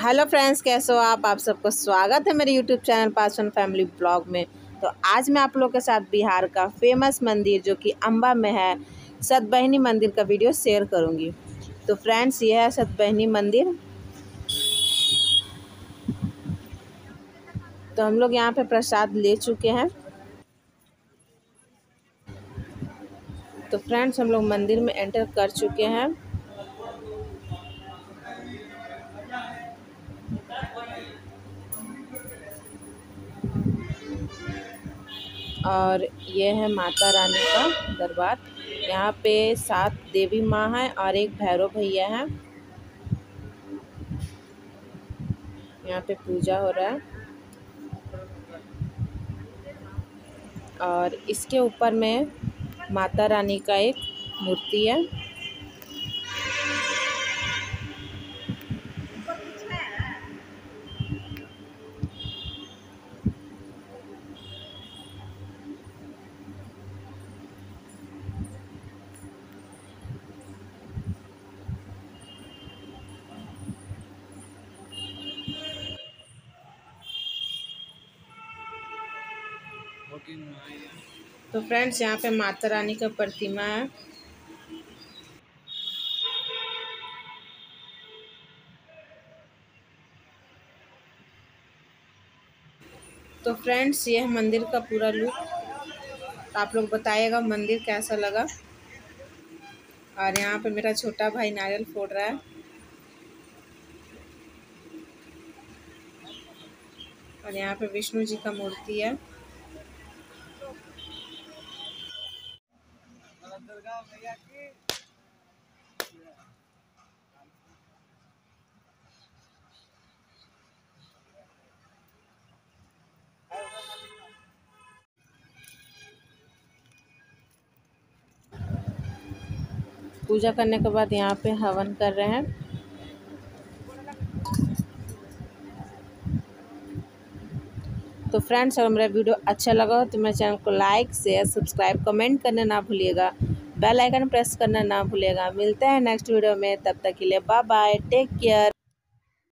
Hello friends, कैसे हो आप? आप सबको स्वागत है मेरे YouTube channel Paswan family blog में। तो आज मैं आप लोग के साथ बिहार का फ़ेमस मंदिर, जो कि अम्बा में है, सतबहनी मंदिर का वीडियो शेयर करूँगी। तो फ्रेंड्स ये है सतबहनी मंदिर। तो हम लोग यहाँ पे प्रसाद ले चुके हैं। तो फ्रेंड्स, हम लोग मंदिर में एंटर कर चुके हैं। और ये है माता रानी का दरबार। यहाँ पे सात देवी माँ हैं और एक भैरव भैया है। यहाँ पे पूजा हो रहा है। और इसके ऊपर में माता रानी का एक मूर्ति है। तो फ्रेंड्स, यहाँ पे माता रानी का प्रतिमा है। तो फ्रेंड्स, ये है मंदिर का पूरा लुक। तो आप लोग बताइएगा मंदिर कैसा लगा। और यहाँ पे मेरा छोटा भाई नारियल फोड़ रहा है। और यहाँ पे विष्णु जी का मूर्ति है। पूजा करने के बाद यहाँ पे हवन कर रहे हैं। तो फ्रेंड्स अगर मेरा वीडियो अच्छा लगा हो तो मेरे चैनल को लाइक शेयर सब्सक्राइब कमेंट करना ना भूलिएगा। बेल आइकन प्रेस करना ना भूलेगा मिलते हैं नेक्स्ट वीडियो में, तब तक के लिए बाय बाय टेक केयर